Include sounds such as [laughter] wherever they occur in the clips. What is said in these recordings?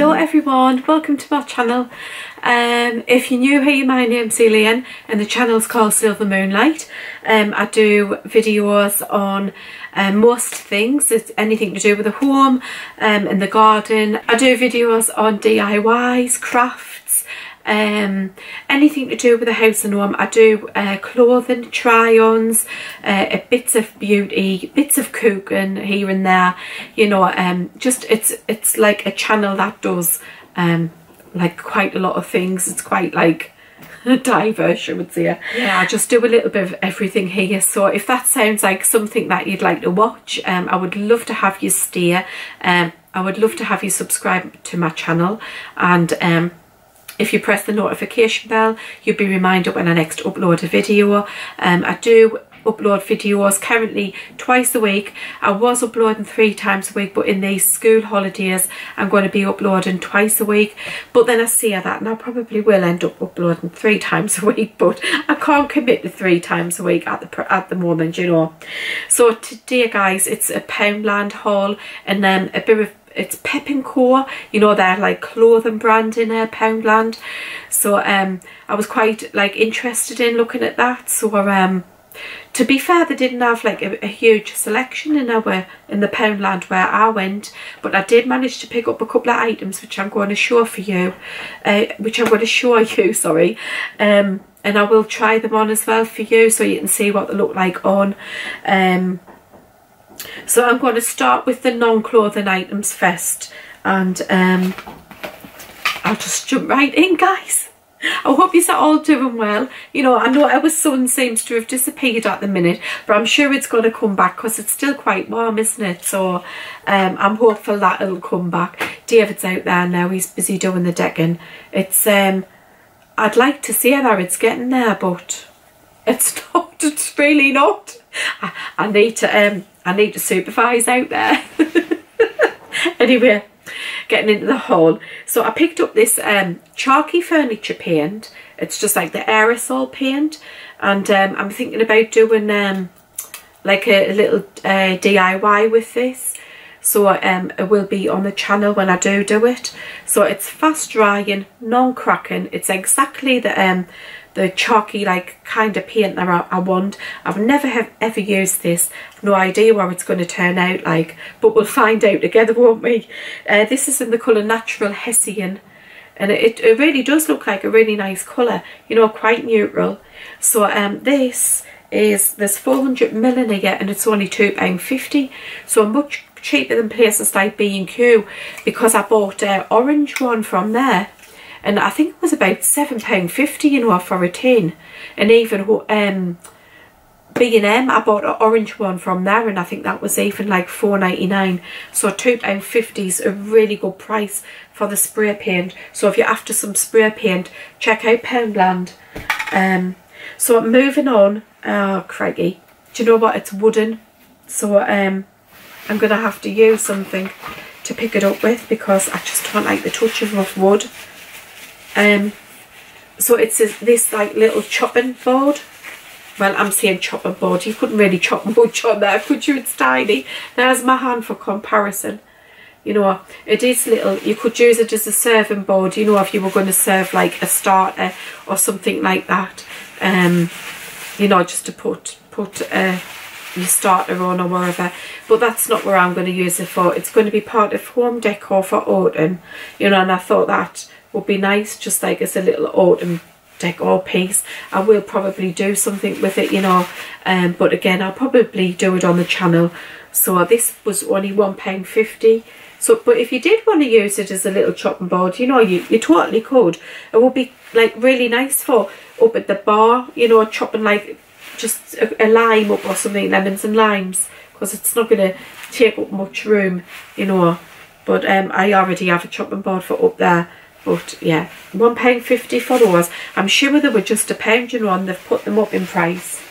Hello everyone, welcome to my channel. Um, if you're new here, my name's Elaine and the channel's called Silver Moonlight. Um, I do videos on um, most things, it's anything to do with the home um, and the garden. I do videos on DIYs, crafts, um, anything to do with the house and home. I do uh, clothing try-ons, uh, bits of beauty, bits of cooking here and there. You know, um, just it's it's like a channel that does um, like quite a lot of things. It's quite like [laughs] diverse, I would say. Yeah, I just do a little bit of everything here. So if that sounds like something that you'd like to watch, um, I would love to have you steer. Um, I would love to have you subscribe to my channel and um, if you press the notification bell, you'll be reminded when I next upload a video. Um, I do upload videos currently twice a week. I was uploading three times a week, but in these school holidays, I'm going to be uploading twice a week. But then I see that and I probably will end up uploading three [laughs] times a week, but I can't commit to three times a week at the at the moment, you know. So today, guys, it's a Poundland haul and then a bit of it's Pep and Co. You know, they're like clothing brand in uh, Poundland. So um, I was quite like interested in looking at that. So um, to be fair, they didn't have like a, a, huge selection in our in the Poundland where I went, but I did manage to pick up a couple of items which I'm going to show for you, uh, which I'm going to show [laughs] you. Sorry, um, and I will try them on as well for you so you can see what they look like on. Um, so I'm going to start with the non-clothing items first and um, I'll just jump right in guys. I hope you're all doing well. You know, I know our sun seems to have disappeared at the minute, but I'm sure it's going to come back because it's still quite warm, isn't it? So um, I'm hopeful that it'll come back. David's out there now. He's busy doing the decking. It's, um, I'd like to say that it's getting there, but [laughs] it's not. It's really not. I, I need to um, I need to supervise out there. [laughs] anyway, getting into the haul. So I picked up this um, chalky furniture paint. It's just like the aerosol paint. And um, I'm thinking about doing um, like a, a little uh, DIY with this. So um, it will be on the channel when I do do it. So it's fast drying, non-cracking. It's exactly the um, the chalky like kind of paint that I, I want. I've never have ever used this. no idea what it's going to turn out like, but we'll find out together, [laughs] won't we? Uh, this is in the colour Natural Hessian. And it, it really does look like a really nice colour, you know, quite neutral. So um, this is, there's 400 mil in here and it's only £2.50. So much cheaper than places like B&Q because I bought an orange one from there and I think it was about £7.50 you know for a tin. And even um B&M I bought an orange one from there and I think that was even like four ninety nine. so £2.50 is a really good price for the spray paint. So if you're after some spray paint check out Poundland. Um, so moving on oh craggy do you know what? It's wooden. So um, I'm gonna have to use something to pick it up with because I just don't like the touch of rough wood um, so it's this like little chopping board. Well, I'm saying chopping board. You couldn't really chop [laughs] much on there, could you? It's tiny. There's my hand for comparison. You know, it is little. You could use it as a serving board, you know, if you were going to serve like a starter or something like that. Um, you know, just to put put uh, your starter on or whatever. But that's not where I'm going to use it for. It's going to be part of home decor for autumn. You know, and I thought that would be nice just like as a little autumn decor piece. I will probably do something with it you know um, but again I'll probably do it on the channel. So this was only one pound fifty. So but if you did want to use it as a little chopping board you know you, you totally could. It would be like really nice for up at the bar you know chopping like just a, a lime up or something lemons and limes because it's not going to take up much room you know. But um, I already have a chopping board for up there but yeah, £1.50 for those. I'm sure they were just a pound, and they've put them up in price.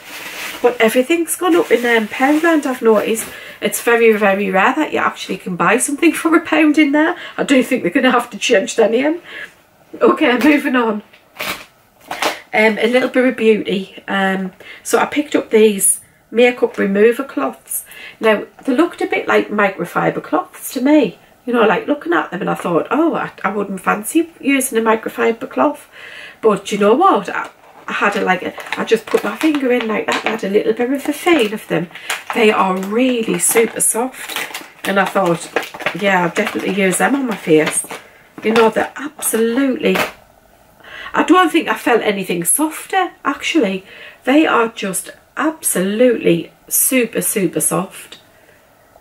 But everything's gone up in um, Poundland, I've noticed. It's very, very rare that you actually can buy something [laughs] for a pound in there. I do think they're going to have to change their name. Okay, moving on. Um, a little bit of beauty. Um, so I picked up these makeup remover cloths. Now, they looked a bit like microfiber cloths to me you know, like looking at them and I thought, oh, I, I wouldn't fancy using a microfiber cloth. But you know what? I, I had a like, a, I just put my finger in like that. I had a little bit of a feel of them. They are really super soft. And I thought, yeah, I'll definitely use them on my face. You know, they're absolutely... I don't think I felt anything softer, actually. They are just absolutely super, super soft.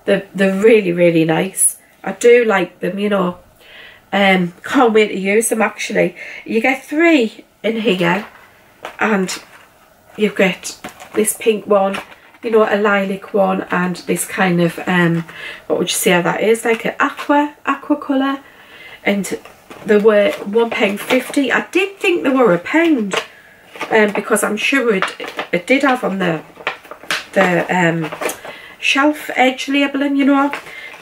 They're, they're really, really nice. I do like them, you know. Um, can't wait to use them, actually. You get three in here. And you get this pink one you know, a lilac one and this kind of, um, what would you say that is? Like an aqua, aqua colour. And they were one pound fifty. I did think they were a pound um, because I'm sure it, it did have on the the um, shelf edge labelling, you know,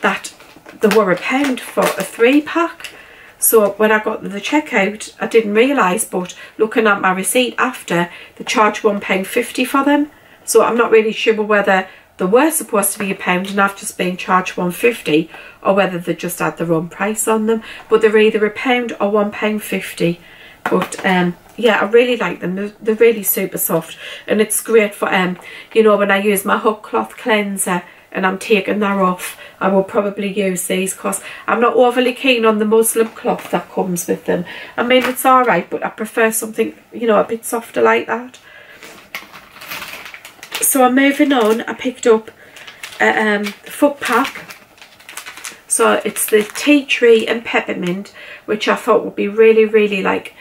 that they were a pound for a three pack. So when I got the checkout, I didn't realise, but looking at my receipt after, they charged £1.50 for them. So I'm not really sure whether they were supposed to be a pound and I've just been charged 150 or whether they just had the wrong price on them. But they're either a pound or one pound fifty. But um, yeah, I really like them. They're, they're, really super soft and it's great for, um, you know, when I use my hot cloth cleanser and I'm taking that off, I will probably use these because I'm not overly keen on the muslin cloth that comes with them. I mean, it's alright, but I prefer something, you know, a bit softer like that so I'm moving on. I picked up a um, foot pack. So it's the tea tree and peppermint, which I thought would be really, really like,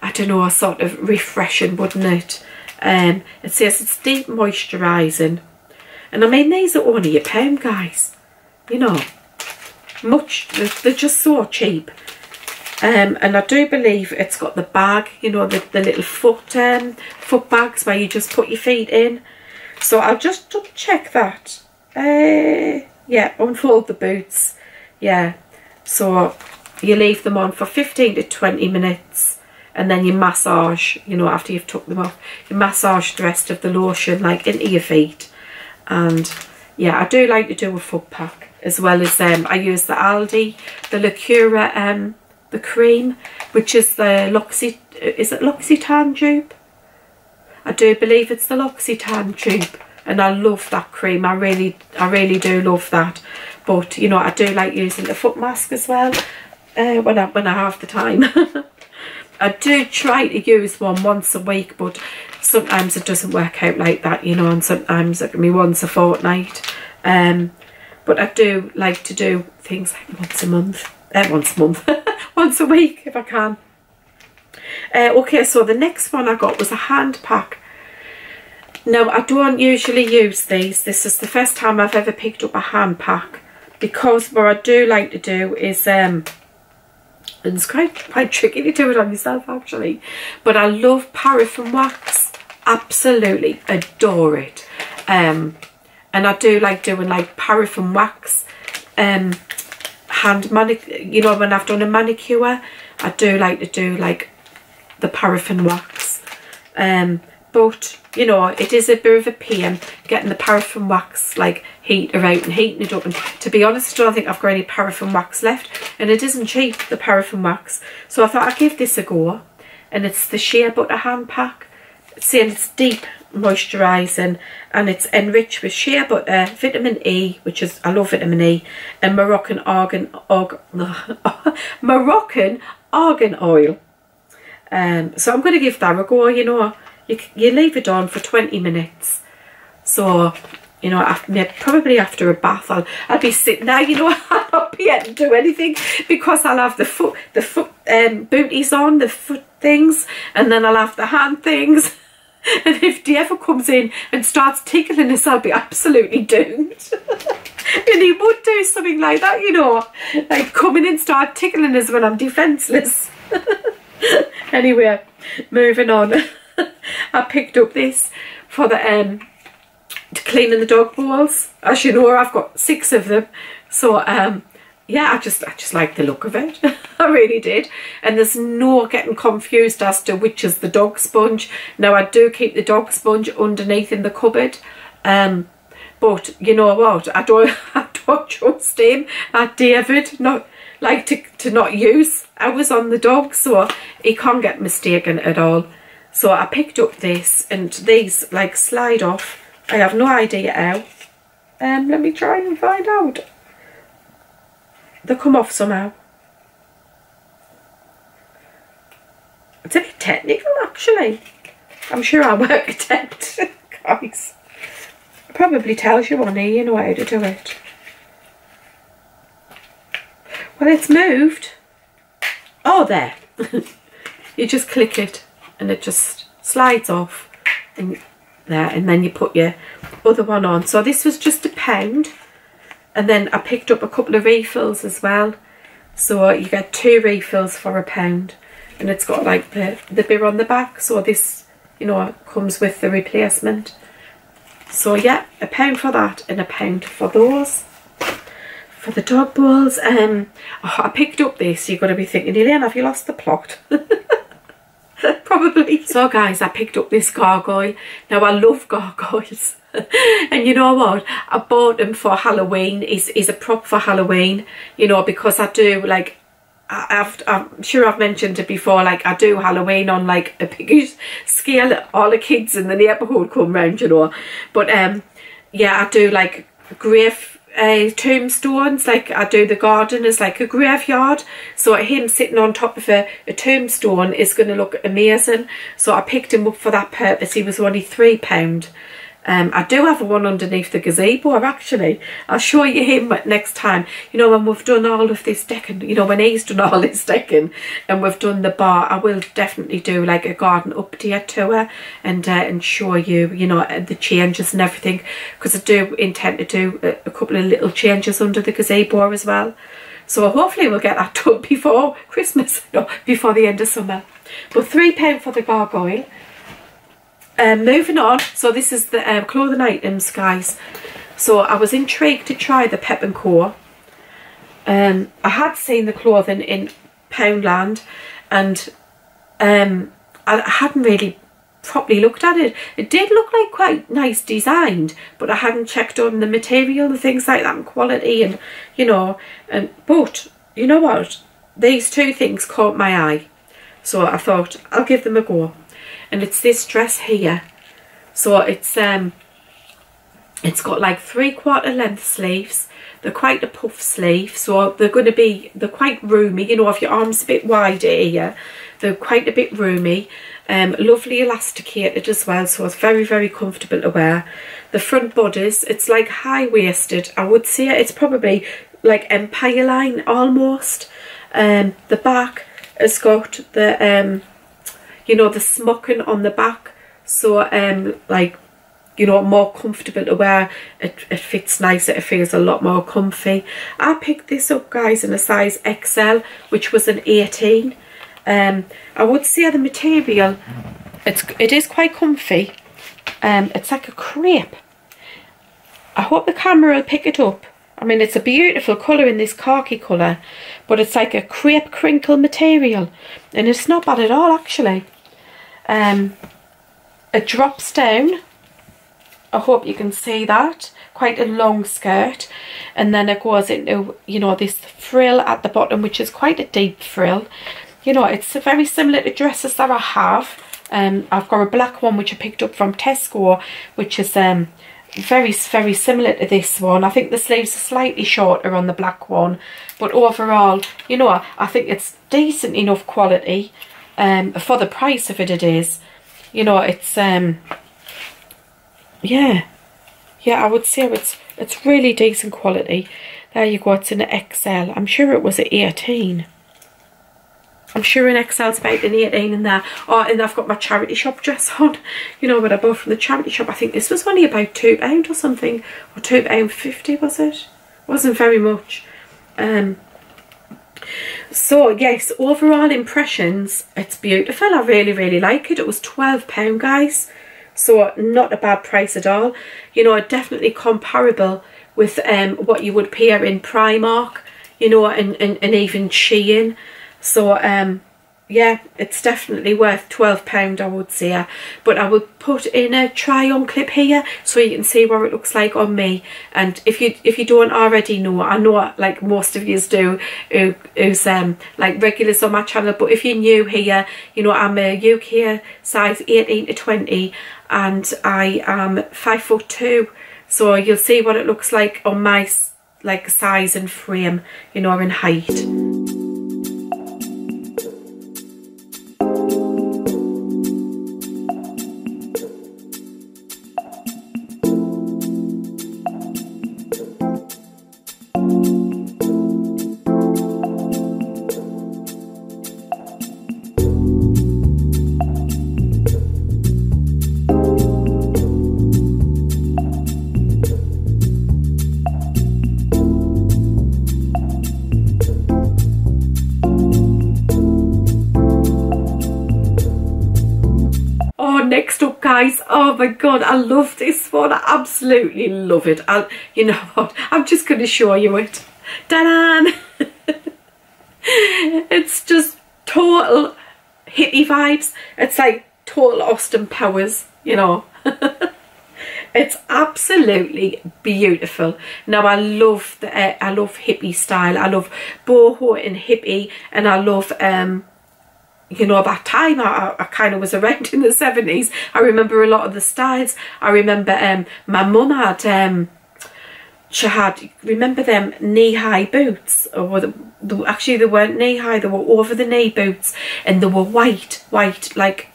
I don't know, a sort of refreshing, wouldn't it? Um, it says it's deep moisturising. And I mean, these are only a pound, guys. You know, much, they're, they're just so cheap. Um, and I do believe it's got the bag, you know, the, the little foot um, foot bags where you just put your feet in. So I'll just double check that. Uh, yeah, unfold the boots. Yeah, so you leave them on for 15 to 20 minutes and then you massage, you know, after you've took them off, you massage the rest of the lotion like into your feet. And yeah, I do like to do a foot pack as well as um, I use the Aldi, the Lacura, um, the cream, which is the L'Occitane, is it L'Occitane dupe? I do believe it's the L'Occitane dupe and I love that cream. I really, I really do love that. But, you know, I do like using the foot mask as well uh, when, I, when I have the time. [laughs] I do try to use one once a week, but sometimes it doesn't work out like that, you know, and sometimes it can be once a fortnight. Um, but I do like to do things like once a month, uh, once a month, [laughs] once a week if I can. Uh, okay, so the next one I got was a hand pack. Now, I don't usually use these. This is the first time I've ever picked up a hand pack because what I do like to do is, um, and it's quite, quite tricky to do it on yourself actually, but I love paraffin wax. Absolutely adore it. Um, and I do like doing like paraffin wax um, hand manicure, you know, when I've done a manicure, I do like to do like the paraffin wax. Um, but, you know, it is a bit of a pain getting the paraffin wax, like, heater out and heating it up. And to be honest, I don't think I've got any paraffin wax left. And it isn't cheap, the paraffin wax. So I thought I'd give this a go. And it's the Shea Butter Hand Pack. It's saying it's deep moisturising and it's enriched with shea butter, vitamin E, which is, I love vitamin E, and Moroccan argan, [laughs] Moroccan argan oil. Um, so I'm going to give that a go, you know. You, you leave it on for 20 minutes. So, you know, after, probably after a bath, I'll, I'll be sitting there, you know, [laughs] I'll not be able to do anything because I'll have the foot, the foot um, booties on, the foot things, and then I'll have the hand things. [laughs] And if he ever comes in and starts tickling us, I'll be absolutely doomed. [laughs] and he would do something like that, you know, like come in and start tickling us when I'm defenceless. anyway, moving on. I picked up this for the um cleaning the dog bowls. As you know, I've got six of them. So um yeah, I just I just like the look of it. [laughs] I really did. And there's no getting confused as to which is the dog sponge. Now I do keep the dog sponge underneath in the cupboard. Um but you know what? I don't [laughs] I don't trust him. Uh, David, not like to, to not use ours on the dog so he can't get mistaken at all. So I picked up this and these like slide off. I have no idea how. Um, let me try and find out. They come off somehow. It's a bit technical actually. I'm sure I'm architect, [laughs] guys. It probably tells you on here, you know how to do it. Well, it's moved. Oh, there. [laughs] you just click it and it just slides off and there and then you put your other one on. So this was just a pound and then I picked up a couple of refills as well. So you get two refills for a pound and it's got like the, the beer on the back. So this, you know, comes with the replacement. So yeah, a pound for that and a pound for those. For the dog balls, um, oh, I picked up this. You're going to be thinking, Elaine, have you lost the plot? [laughs] [laughs] Probably. So guys, I picked up this gargoyle. Now I love gargoyles. [laughs] and you know what? I bought them for Halloween. Is is a prop for Halloween, you know, because I do like I've, I'm sure I've mentioned it before, like I do Halloween on like a big [laughs] scale. All the kids in the neighbourhood come round, you know. But um, yeah, I do like grave uh, tombstones, like I do the garden as like a graveyard. So him sitting on top of a, a tombstone is going to look amazing. So I picked him up for that purpose. He was only £3. Um, I do have one underneath the gazebo actually. I'll show you him next time. You know when we've done all of this decking, you know when he's done all this decking and we've done the bar, I will definitely do like a garden update tour and uh, and show you, you know, uh, the changes and everything because I do intend to do a, a couple of little changes under the gazebo as well. So hopefully we'll get that done [laughs] before Christmas, [laughs] no, before the end of summer. But £3 for the gargoyle um, moving on, so this is the um, clothing items, guys. So I was intrigued to try the Pep and Co. Um, I had seen the clothing in Poundland and um, I hadn't really properly looked at it. It did look like quite nice designed, but I hadn't checked on the material and things like that and quality and, you know, and but, you know what? These two things caught my eye. So I thought, I'll give them a go and it's this dress here. So it's um it's got like three quarter length sleeves. They're quite a puff sleeve so they're going to be they're quite roomy. You know if your arms a bit wider here they're quite a bit roomy. Um lovely elasticated as well. So it's very very comfortable to wear. The front bodice it's like high-waisted. I would say it's probably like empire line almost. Um the back has got the um you know, the smocking on the back. So, um, like, you know, more comfortable to wear. It, it fits nicer. It feels a lot more comfy. I picked this up, guys, in a size XL, which was an 18. Um, I would say the material, it's it is quite comfy. Um, it's like a crepe. I hope the camera will pick it up. I mean, it's a beautiful colour in this khaki colour, but it's like a crepe crinkle material. And it's not bad at all, actually. Um, it drops down. I hope you can see that. Quite a long skirt. And then it goes into, you know, this frill at the bottom, which is quite a deep frill. You know, it's very similar to dresses that I have. Um, I've got a black one which I picked up from Tesco, which is um, very, very similar to this one. I think the sleeves are slightly shorter on the black one. But overall, you know, I think it's decent enough quality um, for the price of it it is. You know, it's, um, yeah, yeah, I would say it's, it's really decent quality. There you go, it's an XL. I'm sure it was an 18. I'm sure an XL's about an 18 in there. Oh, and I've got my charity shop dress [laughs] on. You know, what I bought from the charity shop. I think this was only about £2 or something. Or £2.50 was it? Wasn't very much. Um, so yes, overall impressions, it's beautiful. I really, really like it. It was £12 guys. So not a bad price at all. You know, definitely comparable with um, what you would pay in Primark, you know, and, and, and even Shein. So, um, yeah, it's definitely worth £12 I would say. But I will put in a try on clip here so you can see what it looks like on me. And if you if you don't already know, I know like most of you do who, who's um, like regulars on my channel. But if you're new here, you know, I'm a UK size 18 to 20 and I am 5 foot 2. So you'll see what it looks like on my like size and frame, you know, in height. Guys oh my god i love this one. I absolutely love it. I you know what? I'm just going to show you it. Dan. [laughs] it's just total hippie vibes. It's like total austin powers you know? [laughs] It's absolutely beautiful. Now i love the uh, i love hippie style. I love boho and hippie and i love um you know, that time I, I kind of was around [laughs] in the 70s. I remember a lot of the styles. I remember um, my mum had, um, she had, remember them knee-high boots? Or the, the, actually they weren't knee-high, they were over the knee boots and they were white, white, like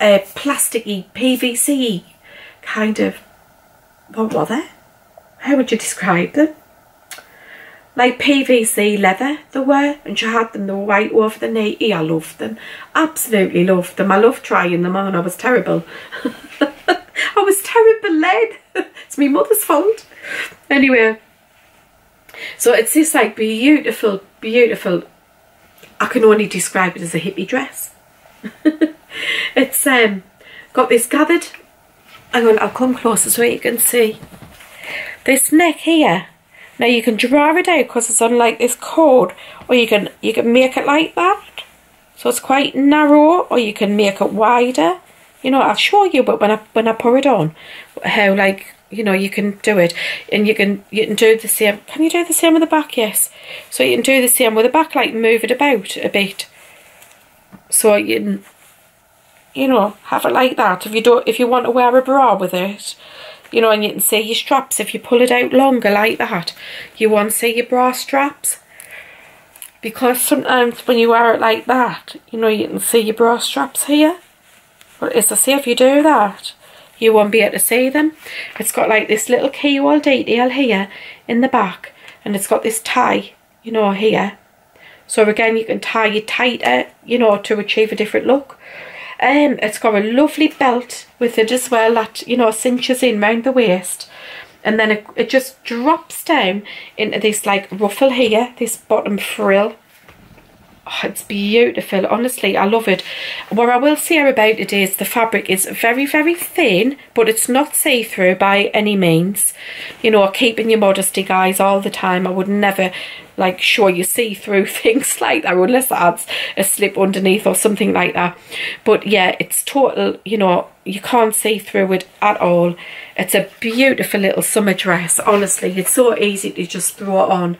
uh, plasticky, PVC kind of, what were they? How would you describe them? Like PVC leather they were and she had them they were white over the knee I loved them. Absolutely loved them. I loved trying them on. I was terrible. [laughs] I was terrible led [laughs] it's my mother's fault. Anyway so it's this like beautiful beautiful. I can only describe it as a hippie dress. [laughs] It's um got this gathered. Hang on I'll come closer so you can see. This neck here now you can draw it out because it's on like this cord or you can you can make it like that. So it's quite narrow or you can make it wider. You know, I'll show you but when I when I pour it on how like you know you can do it. And you can you can do the same can you do the same with the back? Yes. So you can do the same with the back like move it about a bit. So you can you know have it like that if you don't if you want to wear a bra with it you know, and you can see your straps. If you pull it out longer like that, you won't see your bra straps. Because sometimes when you wear it like that, you know, you can see your bra straps here. But as I say, if you do that, you won't be able to see them. It's got like this little keyhole detail here in the back. And it's got this tie, you know, here. So again, you can tie it tighter, you know, to achieve a different look. Um, it's got a lovely belt with it as well that, you know, cinches in round the waist. And then it, it just drops down into this like ruffle here, this bottom frill. Oh, it's beautiful. Honestly, I love it. What I will say about it is the fabric is very, very thin, but it's not see-through by any means. You know, keeping your modesty, guys, all the time. I would never, like, show you see-through [laughs] things like that, unless it adds a slip underneath or something like that. But, yeah, it's total, you know, you can't see through it at all. It's a beautiful little summer dress, honestly. It's so easy to just throw it on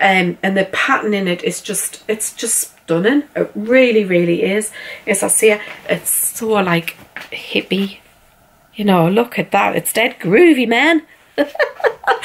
um, and the pattern in it is just it's just stunning. It really really is. As I say it's so like hippie. You know look at that. It's dead groovy man. [laughs]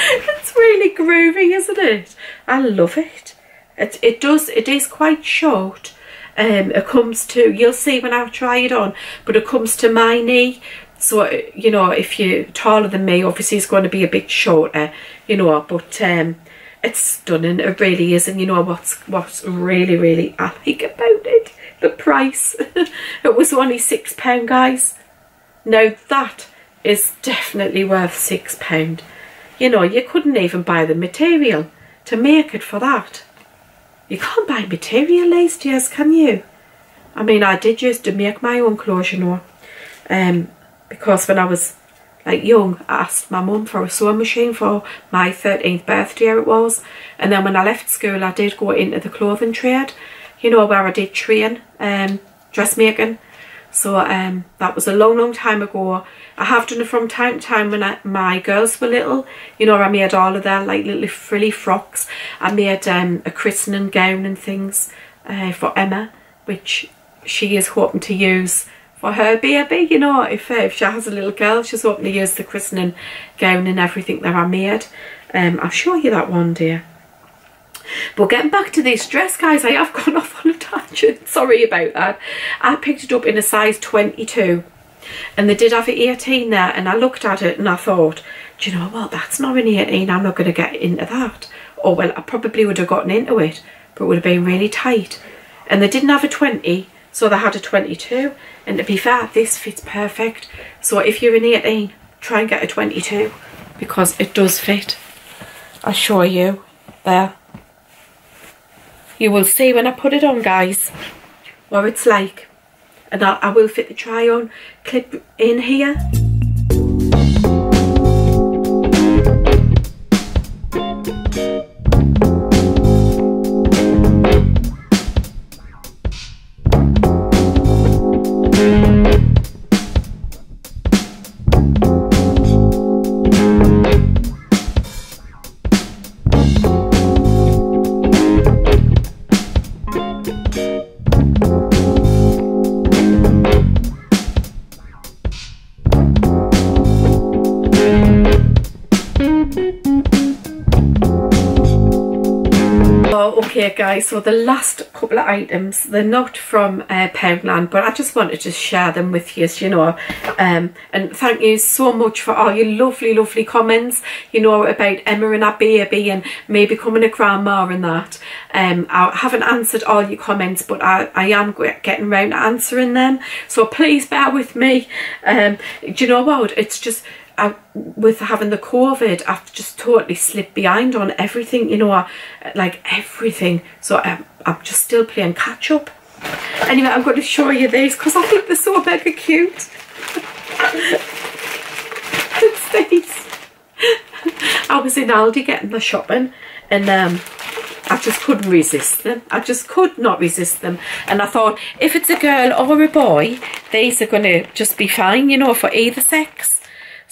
It's really groovy isn't it? I love it. It, it does it is quite short. Um, it comes to you'll see when I try it on but it comes to my knee. So you know if you're taller than me obviously it's going to be a bit shorter you know but um it's stunning. It really is. And you know what's what's really really I like about it? The price. [laughs] It was only six pound guys. Now that is definitely worth six pound. You know you couldn't even buy the material to make it for that. You can't buy material these days can you? I mean I did used to make my own clothes you know um because when I was like young, I asked my mum for a sewing machine for my 13th birthday it was. And then when I left school, I did go into the clothing trade, you know, where I did train um, dressmaking. So um, that was a long, long time ago. I have done it from time to time when I, my girls were little. You know, I made all of their like little frilly frocks. I made um, a christening gown and things uh, for Emma, which she is hoping to use for her baby. You know, if, uh, if she has a little girl, she's hoping to use the christening gown and everything that I made. Um, I'll show you that one dear. But getting back to this dress, guys, I have [laughs] gone off on a tangent. Sorry about that. I picked it up in a size 22 and they did have an 18 there and I looked at it and I thought, do you know what, that's not an 18, I'm not going to get into that. Or well, I probably would have gotten into it, but it would have been really tight. And they didn't have a 20, so they had a 22. And to be fair, this fits perfect. So if you're an 18, try and get a 22 because it does fit. I'll show you there. You will see when I put it on, guys, what it's like. And I, I will fit the try on clip in here. Guys, so the last couple of items, they're not from uh, Poundland, but I just wanted to share them with you, as you know. Um, and thank you so much for all your lovely, lovely comments, you know, about Emma and her baby and me becoming a grandma and that. Um, I haven't answered all your comments, but I, I am getting around to answering them. So please bear with me. Um, do you know what? It's just I, with having the COVID, I've just totally slipped behind on everything, you know, like everything. So I'm, I'm just still playing catch up. Anyway, I'm going to show you these because I think they're so mega cute. [laughs] it's these. I was in Aldi getting the shopping and um, I just couldn't resist them. I just could not resist them. And I thought, if it's a girl or a boy, these are going to just be fine, you know, for either sex.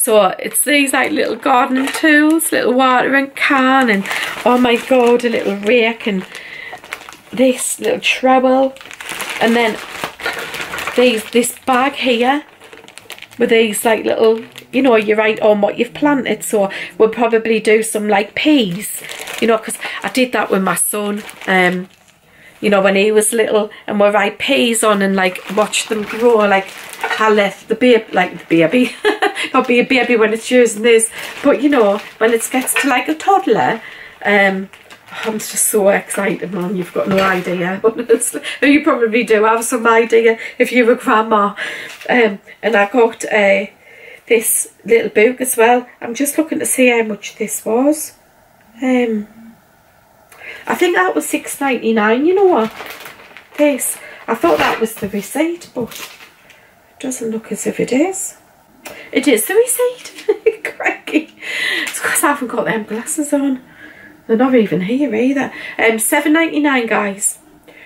So it's these like little gardening tools, little watering can and oh my god a little rake and this little trowel. And then these this bag here with these like little you know you write on what you've planted. So we'll probably do some like peas you know because I did that with my son um you know when he was little and we'll write peas on and like watch them grow like I left the baby like the baby [laughs] not be a baby when it's using this but you know when it gets to like a toddler um I'm just so excited man you've got no idea [laughs] honestly. You probably do have some idea if you were grandma. Um and I got uh, this little book as well. I'm just looking to see how much this was. Um I think that was six ninety nine. you know what this I thought that was the receipt but it doesn't look as if it is it is the receipt. [laughs] Crikey. It's because I haven't got them glasses on. They're not even here either. Um, seven ninety nine, guys.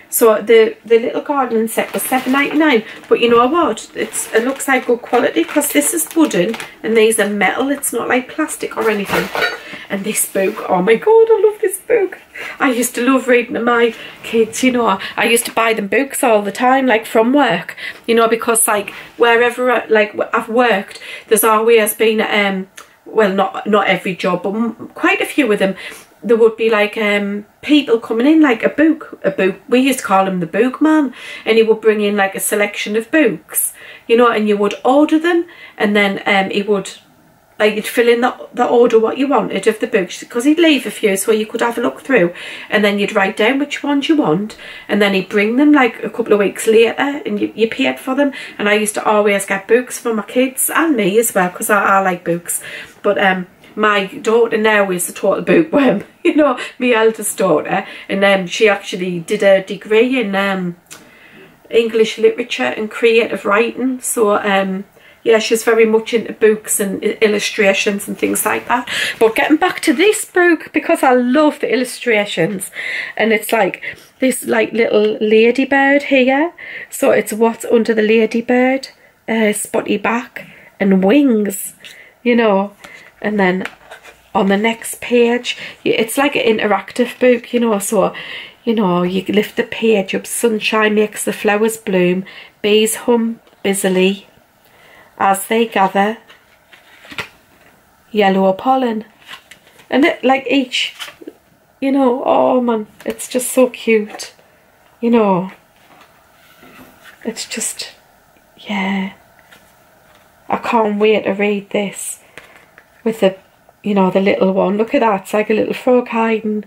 So the the little gardening set was seven ninety nine. But you know what? It's it looks like good quality because this is wooden and these are metal. It's not like plastic or anything. And this book, oh my god, I love this book. I used to love reading to my kids, you know. I used to buy them books all the time, like from work, you know, because like wherever, like I've worked, there's always been, um, well, not not every job, but quite a few of them, there would be like um people coming in like a book a book we used to call him the book man and he would bring in like a selection of books you know and you would order them and then um he would like you'd fill in the, the order what you wanted of the books because he'd leave a few so you could have a look through and then you'd write down which ones you want and then he'd bring them like a couple of weeks later and you, you paid for them. And I used to always get books for my kids and me as well because I, I like books. But um my daughter now is a total bookworm [laughs] you know my eldest daughter. And then um, she actually did a degree in um English literature and creative writing. So um yeah, she's very much into books and illustrations and things like that. But getting back to this book, because I love the illustrations, and it's like this like little ladybird here. So it's what's under the ladybird, uh, spotty back and wings, you know. And then on the next page, it's like an interactive book, you know, so you know, you lift the page up, sunshine makes the flowers bloom, bees hum busily, as they gather yellow pollen. And it like each, you know, oh man, it's just so cute. You know, it's just, yeah. I can't wait to read this with the, you know, the little one. Look at that, it's like a little frog hiding.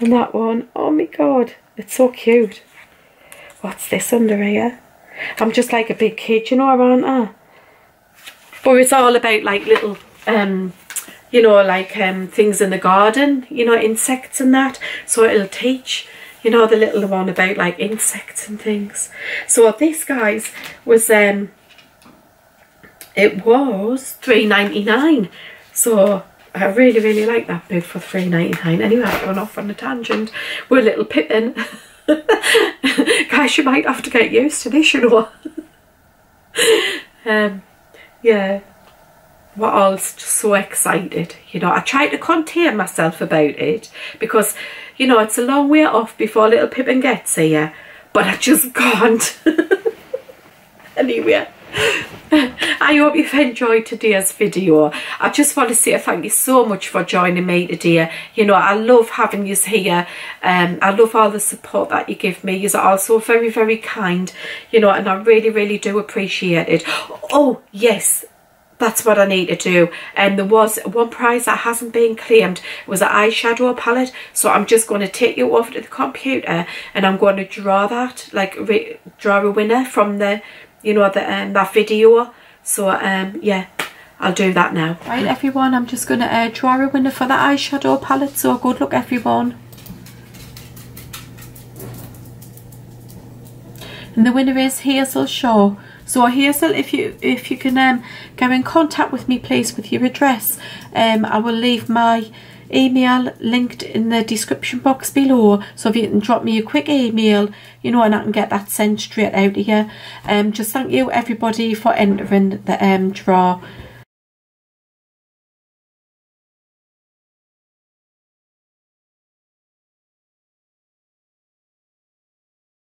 And that one, oh my god, it's so cute. What's this under here? I'm just like a big kid, you know, aren't I? But it's all about like little, um, you know, like um, things in the garden, you know, insects and that. So it'll teach, you know, the little one about like insects and things. So this, guys, was, um, it was three ninety nine. So I really, really like that book for three ninety nine. Anyway, I've gone off on a tangent. We're a little Pippin. [laughs] [laughs] Guys, you might have to get used to this, you know. [laughs] um, yeah. What I was just so excited, you know. I tried to contain myself about it because, you know, it's a long way off before little Pippin gets here. But I just can't. [laughs] anyway. [laughs] I hope you've enjoyed today's video. I just want to say thank you so much for joining me today. You know, I love having you here. Um, I love all the support that you give me. You're also very, very kind, you know, and I really, really do appreciate it. Oh, yes, that's what I need to do. And there was one prize that hasn't been claimed it was an eyeshadow palette. So I'm just going to take you off to the computer and I'm going to draw that, like draw a winner from the you know, the, um, that video. So, um, yeah, I'll do that now. Right, everyone, I'm just going to uh, draw a winner for the eyeshadow palette. So, good luck, everyone. And the winner is Hazel Shaw. So Hazel, if you if you can um, get in contact with me, please, with your address, um, I will leave my email linked in the description box below. So if you can drop me a quick email you know and I can get that sent straight out to you um just thank you everybody for entering the um draw